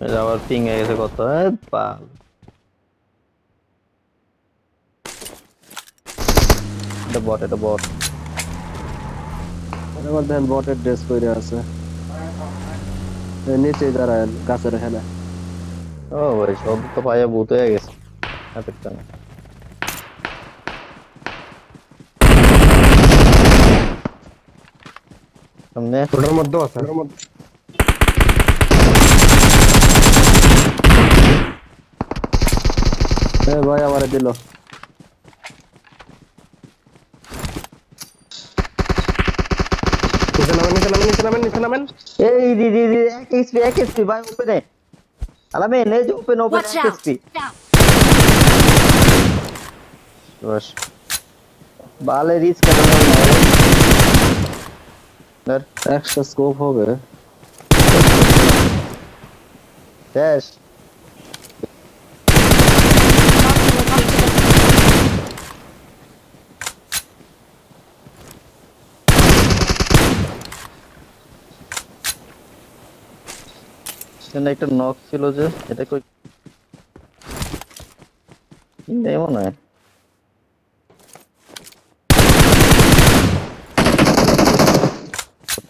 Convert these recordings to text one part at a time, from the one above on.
এটা আবার পিং হয়ে গেছে কত এ বাল এটা বট এটা বট আমার দেখেন বটের ড্রেস পরে আছে এই নিচে দাঁড়ায় গাছের এখানে ও ভাই সব তো পায়ে ভূত হয়ে গেছে হাতের টানে সামনে ওটার মধ্যেও আছে ए भाई हमारे दिलो नीचे नमन नीचे नमन नीचे नमन नीचे नमन। ए दी दी दी एक एसपी एक एसपी भाई ओपन है अला मैं ले जो ओपन ओपन एसपी बस। बाले रीच कर रहा हूँ। यार एक्स्ट्रा स्कोप हो गए डैश এখানে একটা নক ছিল যে এটা কই? এই মনে হয়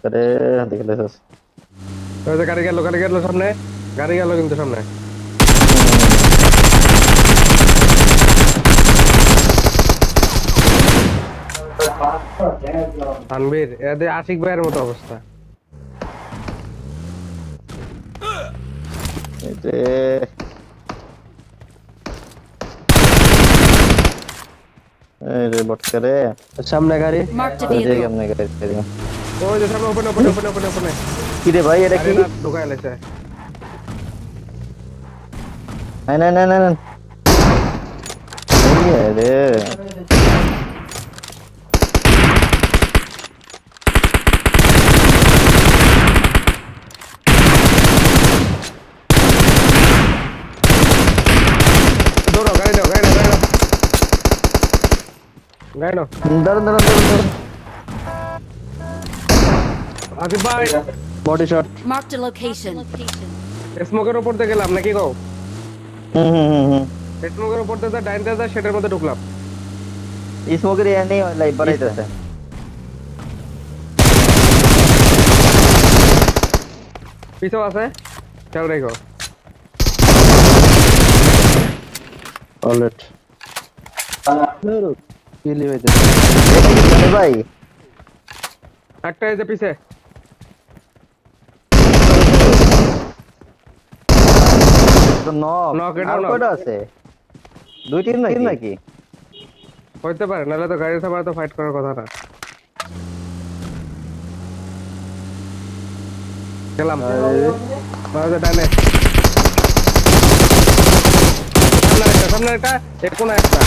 আরে, দেখে লেছিস যে গাড়ি গেল গাড়ি গেল সামনে। গাড়ি গেল কিন্তু সামনে। এদের আশিক ভাইয়ের মতো অবস্থা। Hadi. अरे बट करे सामने गाड़ी अरे सामने गाड़ी तेरे ओ जो सामने open open open open open की रे भाई ये की धोखा लेता है नहीं नहीं नहीं नहीं अरे গাড়ি দাও দাঁড়ান দাঁড়ান দাঁড়ান দাঁড়ান আসিফ ভাই body shot Marked a location. স্মোকের উপর দিয়ে গেলাম নাকি গো হুম হুম হুম হুম স্মোকের উপর দিয়ে ডাইন দিয়ে সেটার মধ্যে ঢুকলাম স্মোকের এ নেই লাইভ বাড়াইতেছে পিছেও আছে খেয়াল রেখো অলরেড কিলি হইতে আরে ভাই। একটা এই যে পিছে। হইতে পারে নাহলে তো গাড়ি থামার তো ফাইট করার কথা না গেলাম ডানে। সামনে একটা সামনে একটা এক কোনা একটা?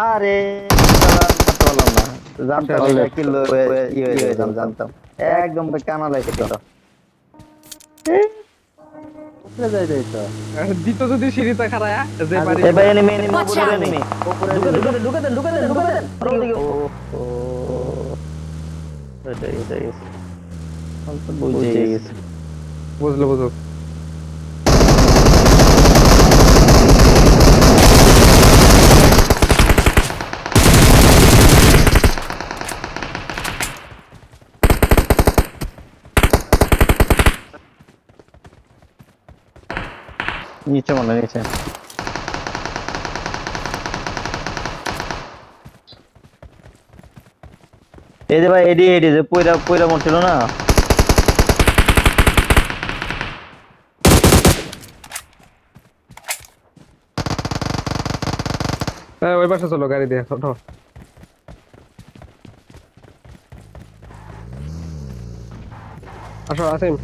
अरे जानता जानता हूँ একদম কানা লাগে তো। যদি সিঁড়িতে খারায় যে বাড়ি এ ভাই এনিমি এনিমি উপরে out. এনিমি ঢুকে ঢুকে ঢুকে দেন ঢুকে দেন ঢুকে দেন। ও ও এটা এটা এটা আমি তো বুঝে গেছি। বুঝলো বুঝলো। নিচে মনে নিচে। এই যে ভাই এডি এডি যে পয়রা পয়রা মরছিল না? হ্যাঁ ওই পাশে চলো, গাড়ি দিয়ে, ওঠো। আসো, আসিম।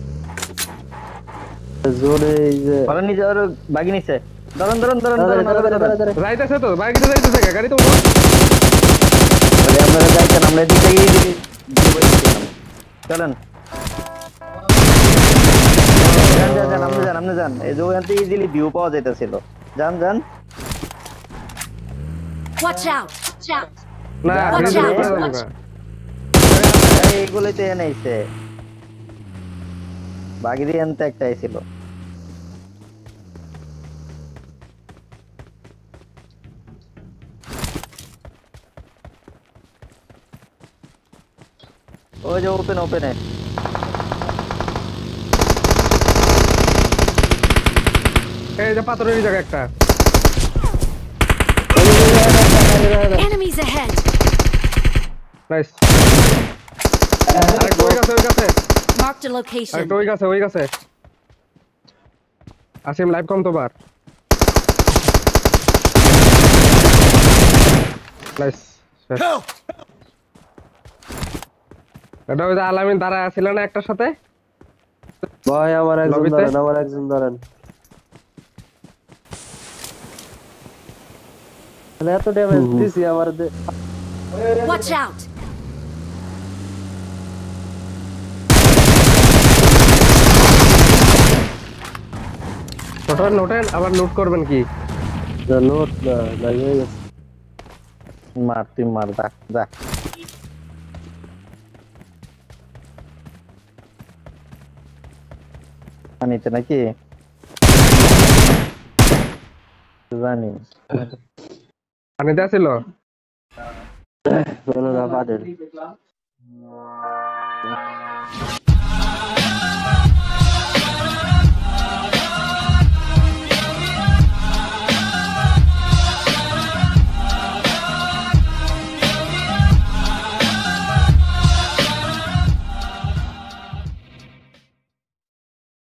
জোরে এই যে ওরা নিজে ওর বাগি নিছে দাঁড়ান দাঁড়ান দাঁড়ান দাঁড়ান দাঁড়ান দাঁড়ান যাইতেছে তো বাইক যাইতেছে গাড়ি তো উঠো। আপনারা যাইতেন আমরা এদিকে দিয়ে চলেন যান যান যান আপনি যান আপনি যান এই যে ওখান থেকে ইজিলি ভিউ পাওয়া যাইতেছিল যান যান Watch out! না Watch ধীরে ধীরে out. করে যাব গা। এইগুলোতে এনেছে বাগিরি আনতে একটা ছিল ওই যে ওপেন ওপেনে এই যে পাথরের জায়গা একটা Enemies ahead! নাইস আরেকটা ওই গাছে ওই গাছে Marked a location. আরেকটা ওই গাছে ওই গাছে আসিম লাইভ কম তোমার নাইস এটা ওই যে আলামিন দাঁড়ায় আছিল না একটার সাথে? ভাই আমার একজন? ধরেন আমার একজন ধরেন তাহলে এত ড্যামেজ দিছি আমার দে- out! ওঠেন ওঠেন আবার নোট করবেন কি? যা লোড না লাগিয়ে গেছে। মার তুই মার পানিতে নাকি জানি পানিতে আছিল চলো না